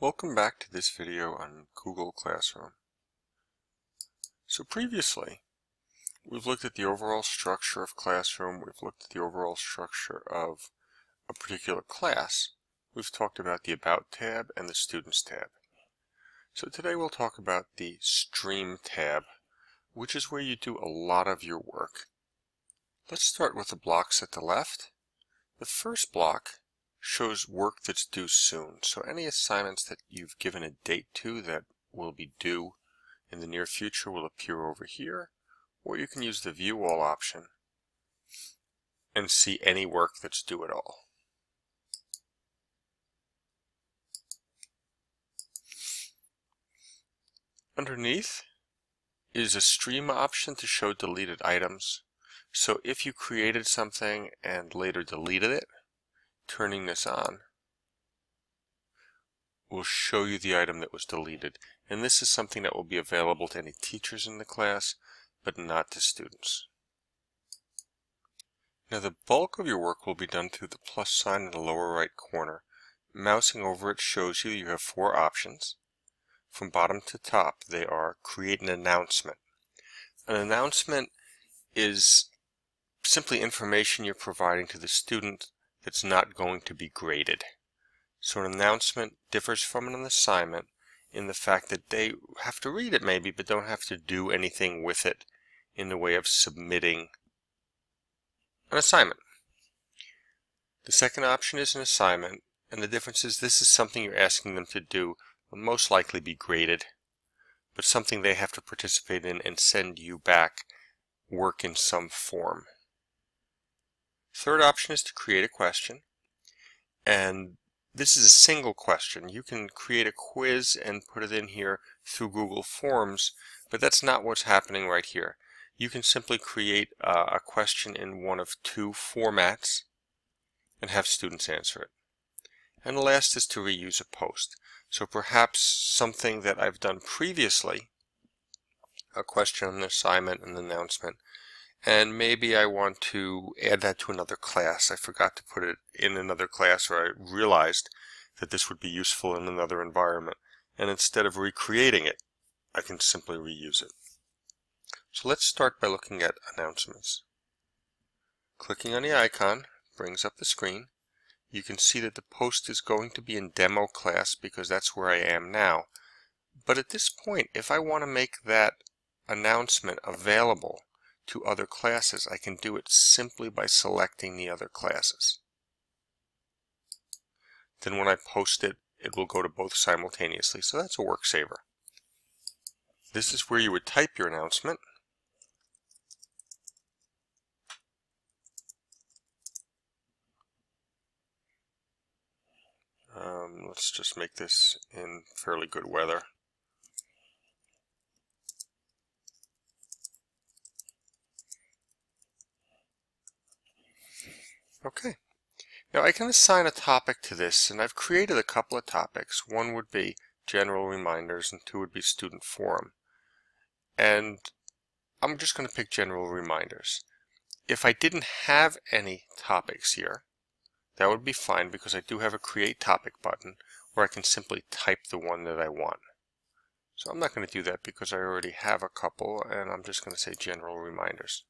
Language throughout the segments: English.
Welcome back to this video on Google Classroom. So previously, we've looked at the overall structure of Classroom, we've looked at the overall structure of a particular class, we've talked about the About tab and the Students tab. So today we'll talk about the Stream tab, which is where you do a lot of your work. Let's start with the blocks at the left. The first block shows work that's due soon. So any assignments that you've given a date to that will be due in the near future will appear over here, or you can use the View All option and see any work that's due at all. Underneath is a stream option to show deleted items. So if you created something and later deleted it, turning this on will show you the item that was deleted. And this is something that will be available to any teachers in the class, but not to students. Now the bulk of your work will be done through the plus sign in the lower right corner. Mousing over it shows you you have four options. From bottom to top they are create an announcement. An announcement is simply information you're providing to the student that's not going to be graded. So an announcement differs from an assignment in the fact that they have to read it maybe, but don't have to do anything with it in the way of submitting an assignment. The second option is an assignment, and the difference is this is something you're asking them to do will most likely be graded, but something they have to participate in and send you back work in some form. Third option is to create a question. And this is a single question. You can create a quiz and put it in here through Google Forms, but that's not what's happening right here. You can simply create uh, a question in one of two formats and have students answer it. And the last is to reuse a post. So perhaps something that I've done previously, a question, an assignment, an announcement, and maybe I want to add that to another class. I forgot to put it in another class or I realized that this would be useful in another environment and instead of recreating it I can simply reuse it. So let's start by looking at announcements. Clicking on the icon brings up the screen. You can see that the post is going to be in demo class because that's where I am now. But at this point, if I want to make that announcement available to other classes, I can do it simply by selecting the other classes. Then when I post it, it will go to both simultaneously, so that's a work saver. This is where you would type your announcement. Um, let's just make this in fairly good weather. Okay. Now I can assign a topic to this, and I've created a couple of topics. One would be general reminders, and two would be student forum. And I'm just going to pick general reminders. If I didn't have any topics here, that would be fine because I do have a create topic button where I can simply type the one that I want. So I'm not going to do that because I already have a couple and I'm just going to say general reminders.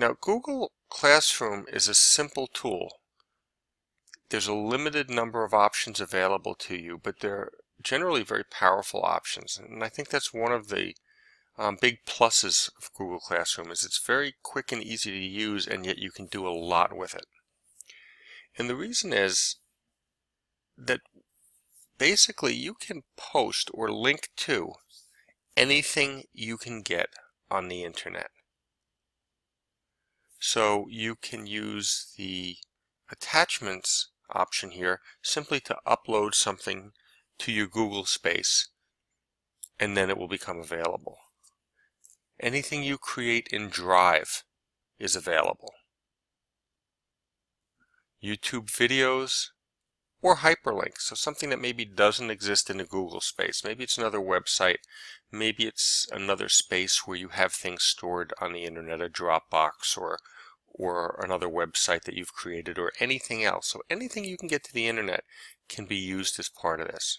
Now Google Classroom is a simple tool. There's a limited number of options available to you, but they're generally very powerful options. And I think that's one of the um, big pluses of Google Classroom is it's very quick and easy to use and yet you can do a lot with it. And the reason is that basically you can post or link to anything you can get on the internet. So you can use the attachments option here simply to upload something to your Google space and then it will become available. Anything you create in Drive is available. YouTube videos or hyperlinks, so something that maybe doesn't exist in the Google space. Maybe it's another website, maybe it's another space where you have things stored on the internet, a Dropbox or or another website that you've created or anything else. So anything you can get to the internet can be used as part of this.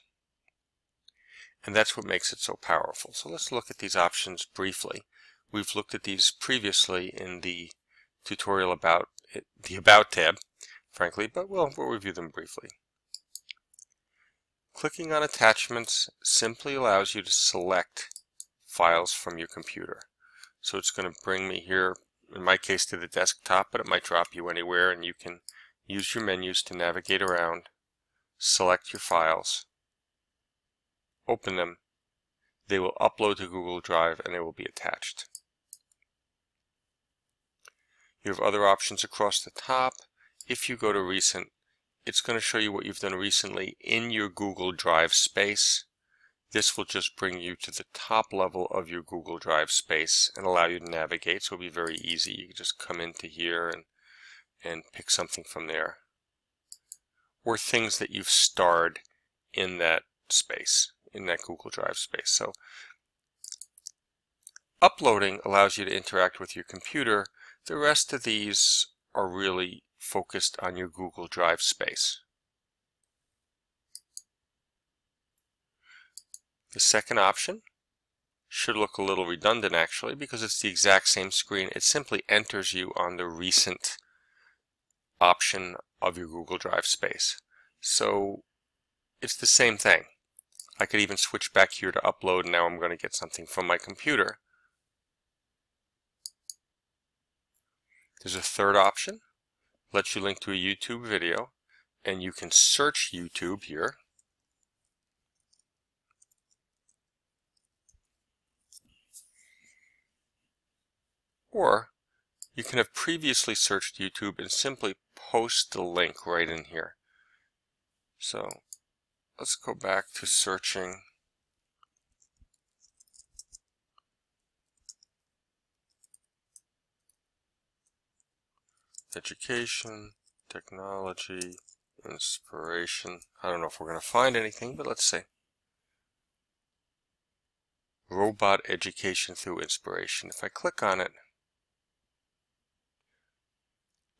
And that's what makes it so powerful. So let's look at these options briefly. We've looked at these previously in the tutorial about it, the About tab, frankly, but we'll, we'll review them briefly. Clicking on attachments simply allows you to select files from your computer. So it's going to bring me here, in my case to the desktop, but it might drop you anywhere and you can use your menus to navigate around, select your files, open them, they will upload to Google Drive and they will be attached. You have other options across the top. If you go to recent, it's going to show you what you've done recently in your Google Drive space. This will just bring you to the top level of your Google Drive space and allow you to navigate. So it'll be very easy. You can just come into here and, and pick something from there. Or things that you've starred in that space, in that Google Drive space. So uploading allows you to interact with your computer. The rest of these are really focused on your Google Drive space. The second option should look a little redundant actually because it's the exact same screen. It simply enters you on the recent option of your Google Drive space. So it's the same thing. I could even switch back here to upload and now I'm going to get something from my computer. There's a third option, lets you link to a YouTube video and you can search YouTube here Or you can have previously searched YouTube and simply post the link right in here. So let's go back to searching education, technology, inspiration. I don't know if we're going to find anything, but let's see. Robot education through inspiration. If I click on it,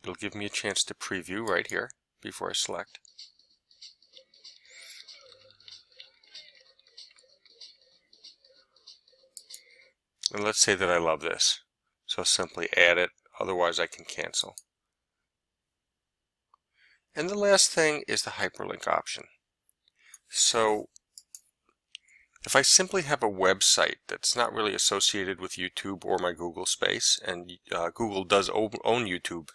It'll give me a chance to preview right here before I select. And let's say that I love this. So simply add it, otherwise I can cancel. And the last thing is the hyperlink option. So if I simply have a website that's not really associated with YouTube or my Google space, and uh, Google does own YouTube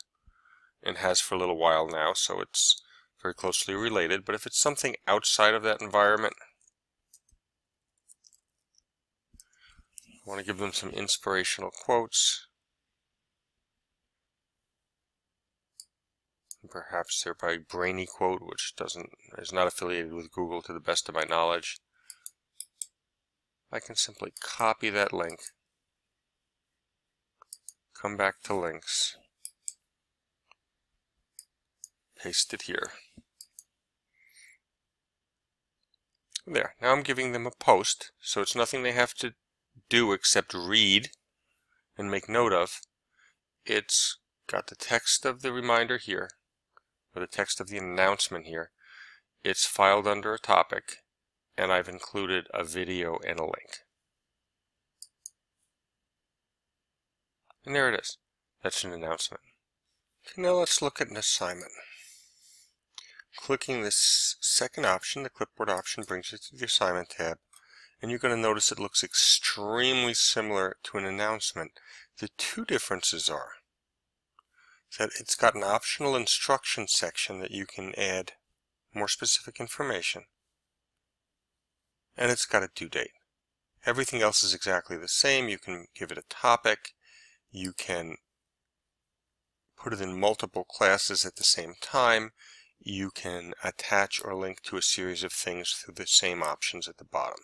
and has for a little while now, so it's very closely related. But if it's something outside of that environment, I want to give them some inspirational quotes. Perhaps they're by Brainy Quote, which doesn't is not affiliated with Google to the best of my knowledge. I can simply copy that link, come back to links, paste it here. There, now I'm giving them a post, so it's nothing they have to do except read and make note of. It's got the text of the reminder here, or the text of the announcement here. It's filed under a topic, and I've included a video and a link. And there it is. That's an announcement. Now let's look at an assignment. Clicking this second option, the clipboard option, brings you to the assignment tab. And you're going to notice it looks extremely similar to an announcement. The two differences are that it's got an optional instruction section that you can add more specific information. And it's got a due date. Everything else is exactly the same. You can give it a topic. You can put it in multiple classes at the same time you can attach or link to a series of things through the same options at the bottom.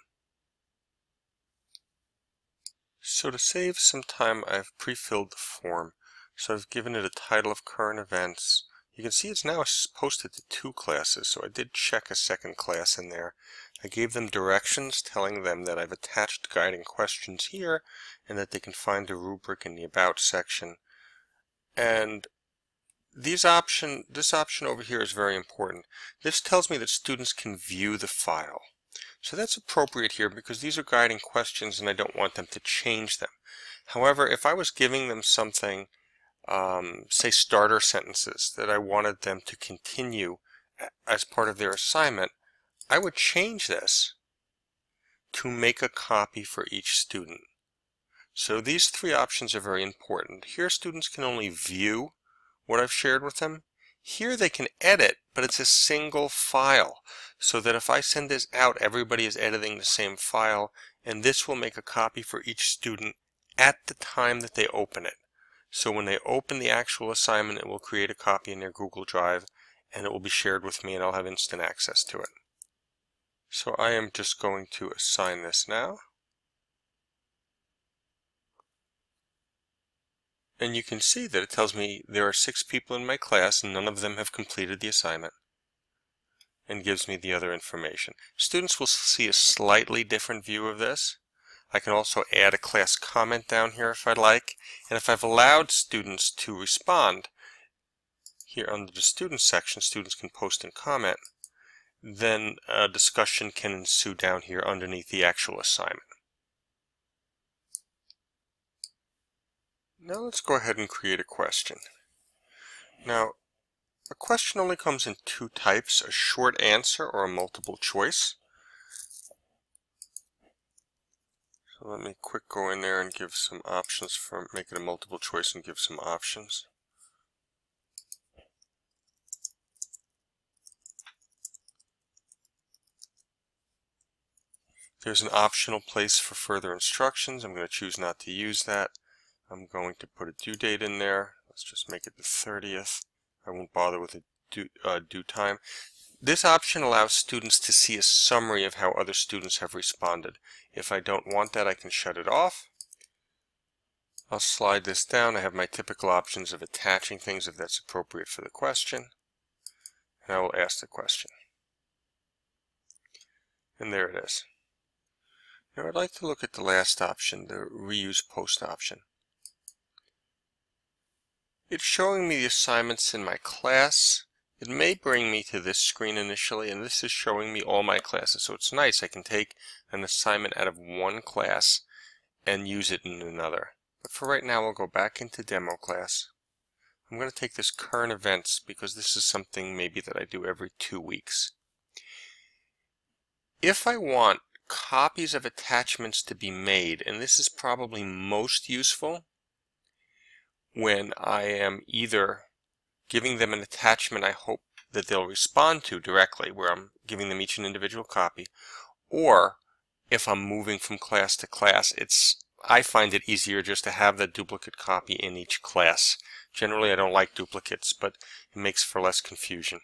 So to save some time, I've pre-filled the form. So I've given it a title of current events. You can see it's now posted to two classes, so I did check a second class in there. I gave them directions telling them that I've attached guiding questions here and that they can find the rubric in the About section And these option, this option over here is very important. This tells me that students can view the file. So that's appropriate here because these are guiding questions and I don't want them to change them. However, if I was giving them something, um, say starter sentences, that I wanted them to continue as part of their assignment, I would change this to make a copy for each student. So these three options are very important. Here students can only view what I've shared with them. Here they can edit, but it's a single file. So that if I send this out, everybody is editing the same file, and this will make a copy for each student at the time that they open it. So when they open the actual assignment, it will create a copy in their Google Drive, and it will be shared with me, and I'll have instant access to it. So I am just going to assign this now. And you can see that it tells me there are six people in my class and none of them have completed the assignment and gives me the other information. Students will see a slightly different view of this. I can also add a class comment down here if I'd like. And if I've allowed students to respond, here under the students section, students can post and comment, then a discussion can ensue down here underneath the actual assignment. Now let's go ahead and create a question. Now, a question only comes in two types, a short answer or a multiple choice. So let me quick go in there and give some options for make it a multiple choice and give some options. There's an optional place for further instructions. I'm going to choose not to use that. I'm going to put a due date in there. Let's just make it the 30th. I won't bother with a due, uh, due time. This option allows students to see a summary of how other students have responded. If I don't want that, I can shut it off. I'll slide this down. I have my typical options of attaching things if that's appropriate for the question. And I will ask the question. And there it is. Now I'd like to look at the last option, the reuse post option. It's showing me the assignments in my class. It may bring me to this screen initially, and this is showing me all my classes. So it's nice. I can take an assignment out of one class and use it in another. But for right now, we'll go back into demo class. I'm going to take this current events because this is something maybe that I do every two weeks. If I want copies of attachments to be made, and this is probably most useful when I am either giving them an attachment I hope that they'll respond to directly, where I'm giving them each an individual copy, or if I'm moving from class to class, it's I find it easier just to have the duplicate copy in each class. Generally, I don't like duplicates, but it makes for less confusion.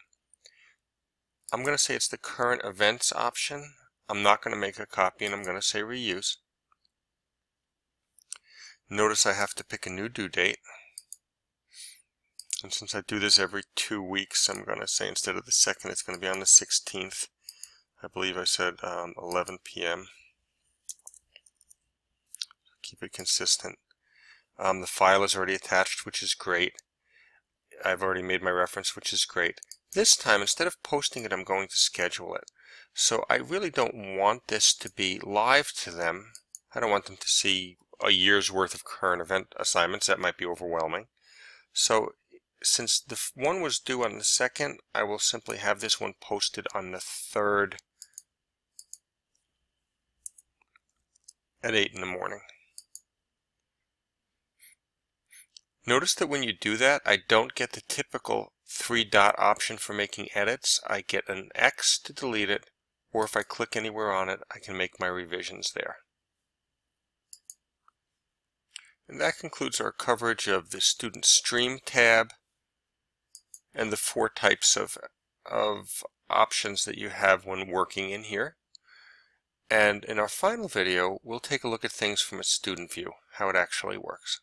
I'm going to say it's the current events option. I'm not going to make a copy, and I'm going to say reuse. Notice I have to pick a new due date. And since I do this every two weeks, I'm going to say instead of the 2nd, it's going to be on the 16th. I believe I said um, 11 p.m. Keep it consistent. Um, the file is already attached, which is great. I've already made my reference, which is great. This time, instead of posting it, I'm going to schedule it. So I really don't want this to be live to them. I don't want them to see a year's worth of current event assignments. That might be overwhelming. So since the one was due on the second, I will simply have this one posted on the third at 8 in the morning. Notice that when you do that, I don't get the typical three dot option for making edits. I get an X to delete it, or if I click anywhere on it, I can make my revisions there. And that concludes our coverage of the Student Stream tab and the four types of, of options that you have when working in here. And in our final video, we'll take a look at things from a student view, how it actually works.